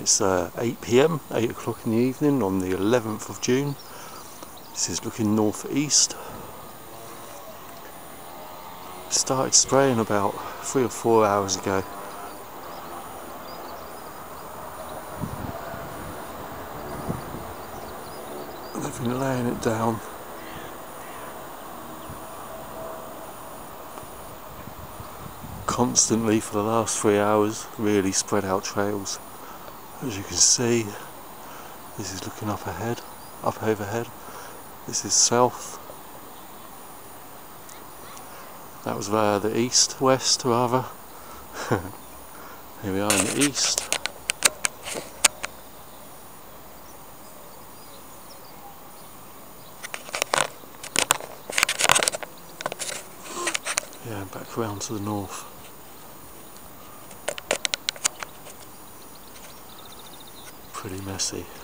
it's uh, 8 pm, 8 o'clock in the evening on the 11th of June. This is looking northeast. Started spraying about three or four hours ago. They've been laying it down. constantly for the last three hours, really spread out trails. As you can see, this is looking up ahead, up overhead. This is south. That was via the east, west rather. Here we are in the east. Yeah, back round to the north. Pretty messy.